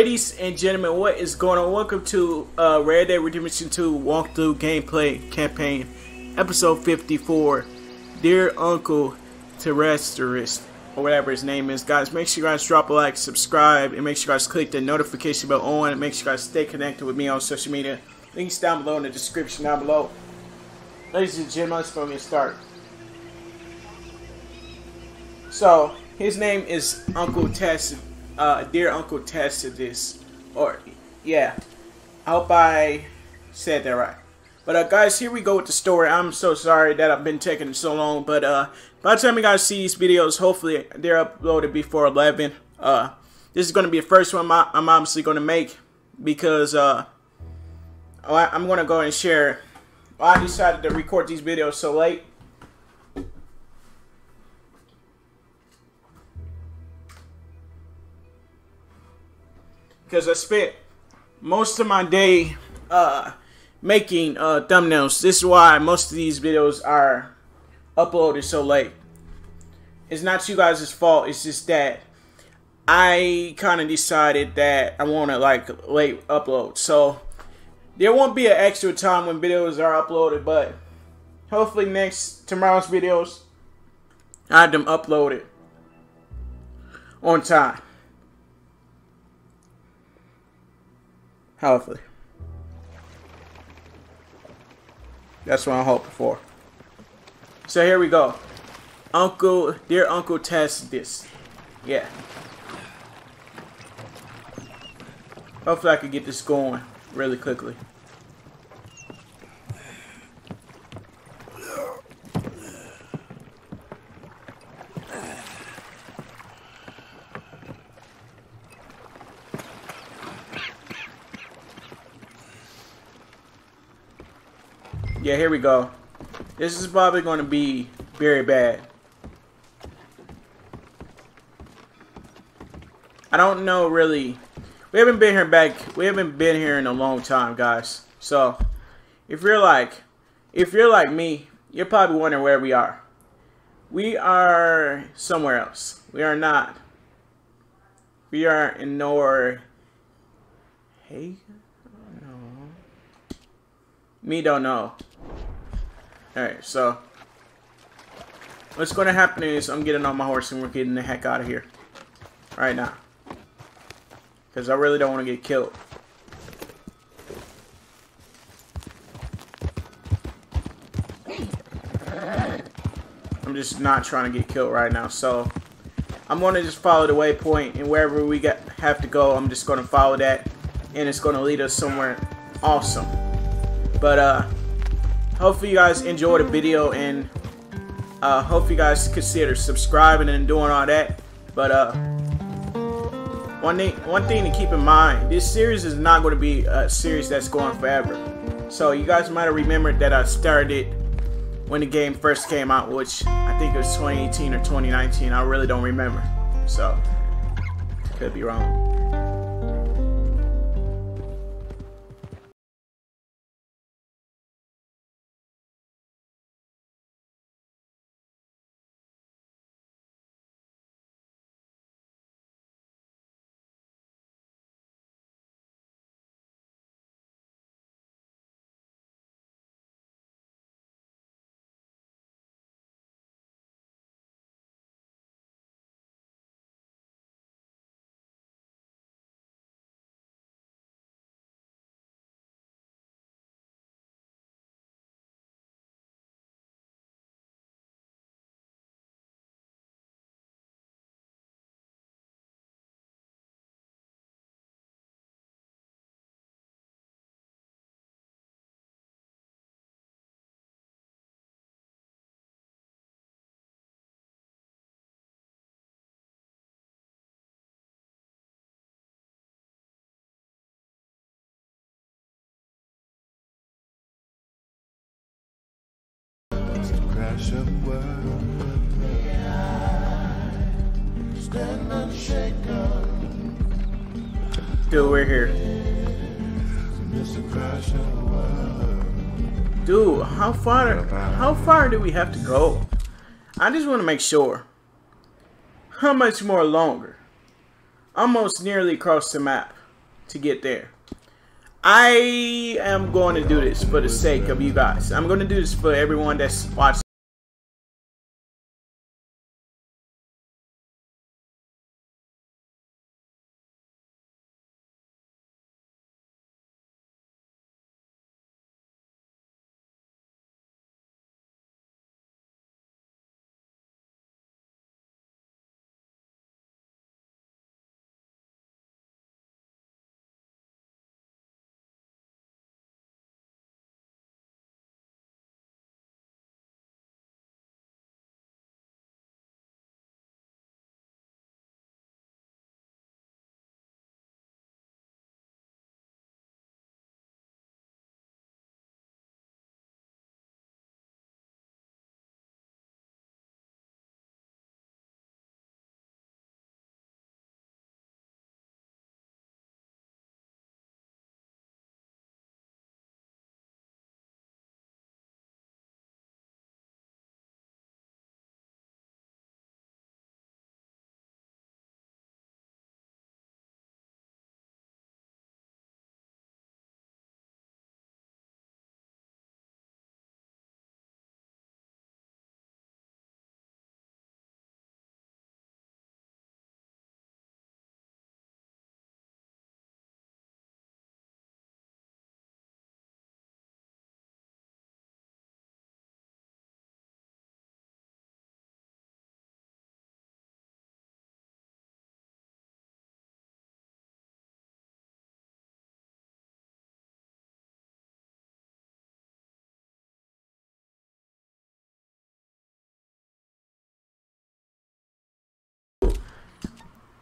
Ladies and gentlemen, what is going on? Welcome to uh, Dead Redemption 2 walkthrough gameplay campaign, episode 54. Dear Uncle Terrestrius, or whatever his name is, guys. Make sure you guys drop a like, subscribe, and make sure you guys click the notification bell on. And make sure you guys stay connected with me on social media. Links down below in the description down below. Ladies and gentlemen, let's go and start. So his name is Uncle Tess, uh, dear Uncle Tess to this, or yeah. I hope I said that right. But uh, guys, here we go with the story. I'm so sorry that I've been taking so long, but uh, by the time you guys see these videos, hopefully they're uploaded before 11. Uh, this is going to be the first one I'm obviously going to make because uh, I'm going to go and share. I decided to record these videos so late because I spent most of my day uh, making uh, thumbnails. This is why most of these videos are uploaded so late. It's not you guys' fault. It's just that I kind of decided that I want to like late upload. So there won't be an extra time when videos are uploaded, but hopefully next tomorrow's videos I have them uploaded on time. Hopefully. That's what I'm hoping for. So here we go. Uncle, dear Uncle test this. Yeah. Hopefully I can get this going really quickly. Yeah, here we go. This is probably going to be very bad. I don't know really. We haven't been here back. We haven't been here in a long time, guys. So, if you're like, if you're like me, you're probably wondering where we are. We are somewhere else. We are not. We are in nowhere. Me don't know. Alright, so what's going to happen is I'm getting on my horse and we're getting the heck out of here. Right now. Because I really don't want to get killed. I'm just not trying to get killed right now. So I'm going to just follow the waypoint and wherever we get, have to go, I'm just going to follow that. And it's going to lead us somewhere awesome. But uh, hopefully you guys enjoyed the video and uh, hope you guys consider subscribing and doing all that. But uh, one thing, one thing to keep in mind: this series is not going to be a series that's going forever. So you guys might have remembered that I started when the game first came out, which I think it was 2018 or 2019. I really don't remember. So could be wrong. Crash of. Stand unshaken. Dude, we're here. Dude, how far how far do we have to go? I just want to make sure. How much more longer? Almost nearly across the map. to get there. I am going to do this for the sake of you guys. I'm going to do this for everyone that's watching.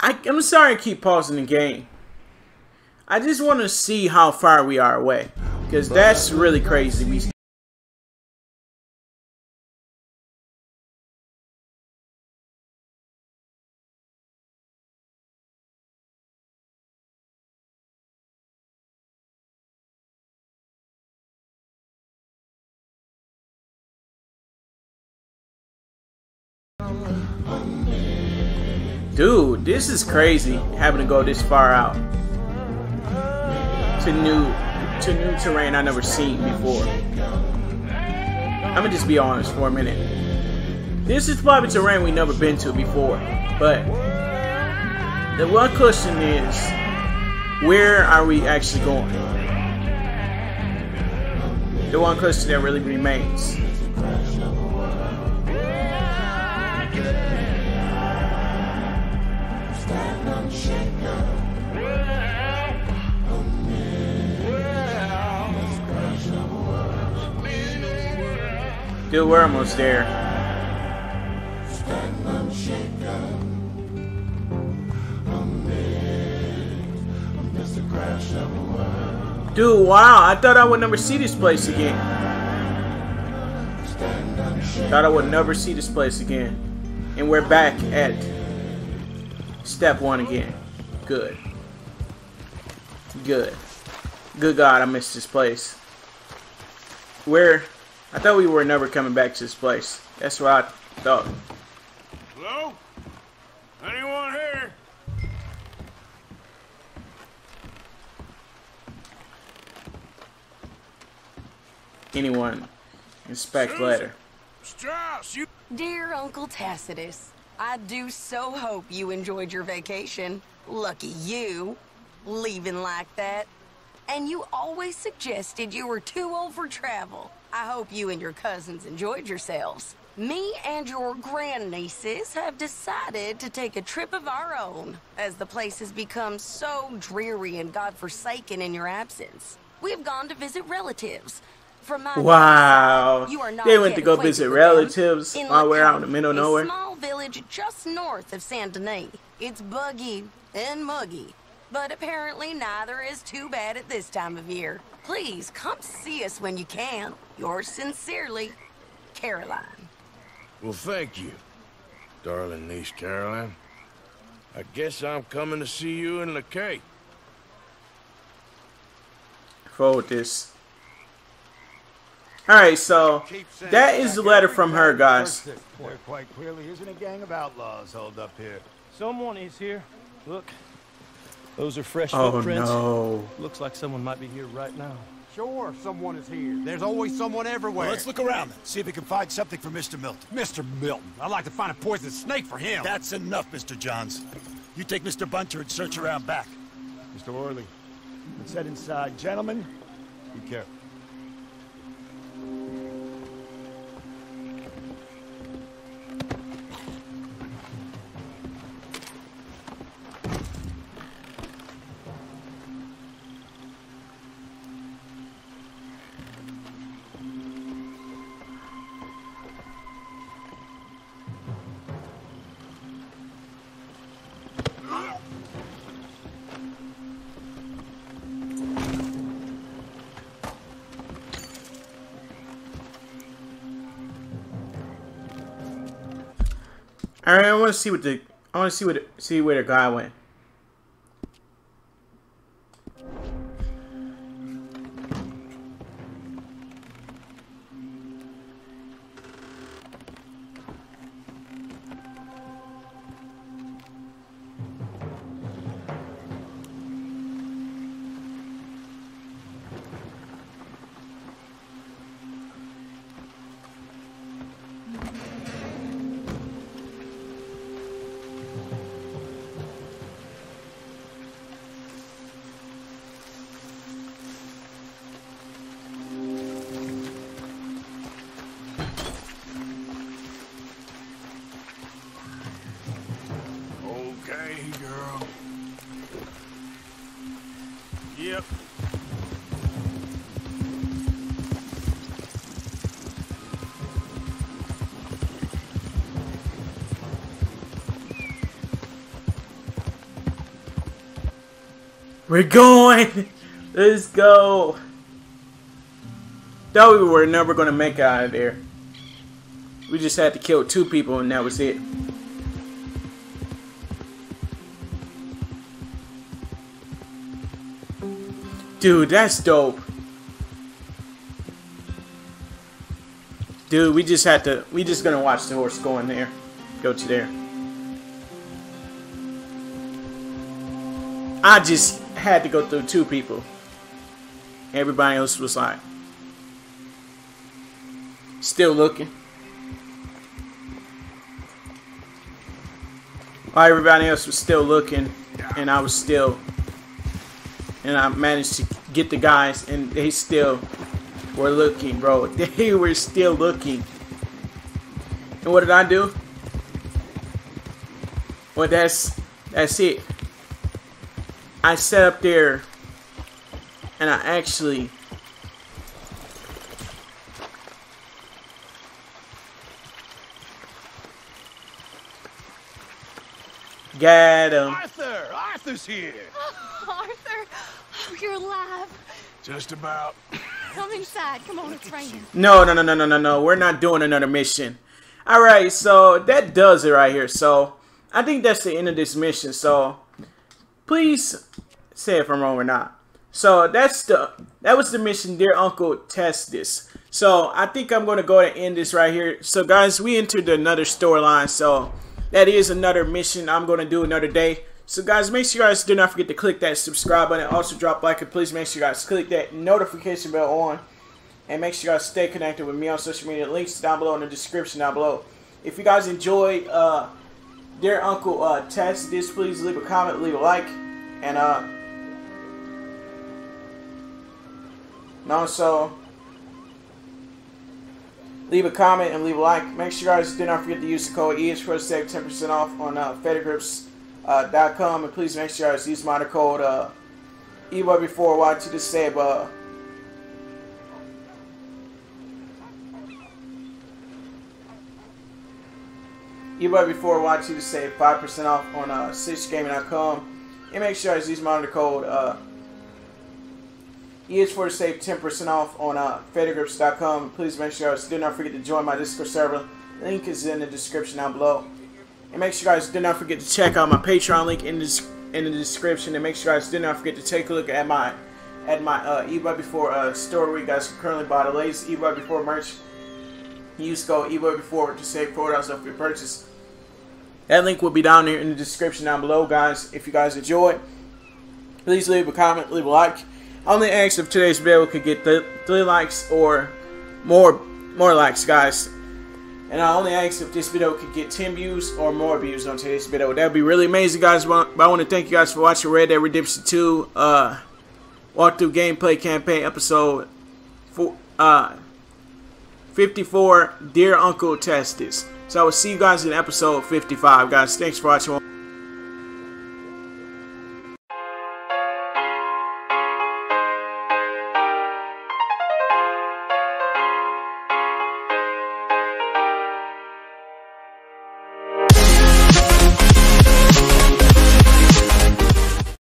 I, I'm sorry I keep pausing the game. I just want to see how far we are away. Because that's really crazy. We Dude, this is crazy having to go this far out to new to new terrain I never seen before. I'm gonna just be honest for a minute. This is probably terrain we never been to before, but the one question is, where are we actually going? The one question that really remains. Dude, we're almost there. Dude, wow, I thought I would never see this place again. Thought I would never see this place again. And we're back at step one again. Good. Good. Good God, I missed this place. Where I thought we were never coming back to this place. That's what I thought. Hello? Anyone here? Anyone. Inspect letter. Strauss, you... Dear Uncle Tacitus, I do so hope you enjoyed your vacation. Lucky you, leaving like that. And you always suggested you were too old for travel. I hope you and your cousins enjoyed yourselves. Me and your grandnieces have decided to take a trip of our own, as the place has become so dreary and godforsaken in your absence. We've gone to visit relatives. From my Wow. you are not They went to go visit relatives In while we're out in the middle of a nowhere. small village just north of Saint Denis. It's buggy and muggy, but apparently neither is too bad at this time of year. Please come see us when you can. Yours sincerely, Caroline. Well, thank you, darling niece Caroline. I guess I'm coming to see you in Lakay. Forward this. Alright, so that is the letter from her, guys. There quite clearly isn't a gang of outlaws holed up here. Someone is here. Look, Those are fresh Oh footprints. no. Looks like someone might be here right now. Sure, someone is here. There's always someone everywhere. Well, let's look around then. See if we can find something for Mr. Milton. Mr. Milton. I'd like to find a poisonous snake for him. That's enough, Mr. Johns. You take Mr. Bunter and search around back. Mr. Orley. Let's head inside. Gentlemen, be careful. All right, I want to see what the I want to see what see where the guy went. Yep. We're going. Let's go. Thought we were never gonna make it out of there. We just had to kill two people and that was it. Dude, that's dope. Dude, we just had to. We just gonna watch the horse go in there, go to there. I just had to go through two people. Everybody else was like, still looking. While everybody else was still looking, and I was still, and I managed to get the guys, and they still were looking, bro. They were still looking. And what did I do? Well, that's that's it. I sat up there and I actually got him. Arthur! Arthur's here! Arthur, oh, you're alive. Just about. Come inside. Come on, it's raining. No, no, no, no, no, no, no. We're not doing another mission. All right, so that does it right here. So I think that's the end of this mission. So please say if I'm wrong or not. So that's the that was the mission, dear Uncle. Test this. So I think I'm gonna go and end this right here. So guys, we entered another storyline. So that is another mission I'm gonna do another day. So guys, make sure you guys do not forget to click that subscribe button. Also drop like and please make sure you guys click that notification bell on. And make sure you guys stay connected with me on social media. Links down below in the description down below. If you guys enjoyed uh Dear Uncle uh test this, please leave a comment, leave a like, and uh and also leave a comment and leave a like. Make sure you guys do not forget to use the code EH for save 10% off on uh, fettergrips.com and please make sure you guys use my code uh EBOY before watch to save uh eBay before watching to save 5% off on uh, SitchGaming.com. And make sure you use my code uh, EH4 to save 10% off on uh. Please make sure you do not forget to join my Discord server. Link is in the description down below. And make sure you guys do not forget to check out my Patreon link in the, in the description. And make sure you guys do not forget to take a look at my at my uh, Evilhaavy4 uh, store where you guys can currently buy the latest Evilhaavy4 merch. Use code Evilhaavy4 to save $4 off your purchase. That link will be down there in the description down below, guys. If you guys enjoy, Please leave a comment, leave a like. Only ask if today's video could get th- three likes or more more likes, guys. And I only ask if this video could get 10 views or more views on today's video. That would be really amazing, guys. But I want to thank you guys for watching Red Dead Redemption 2 uh, walkthrough gameplay campaign episode four, uh, 54, Dear Uncle Testis. So I will see you guys in episode 55, guys. Thanks for watching.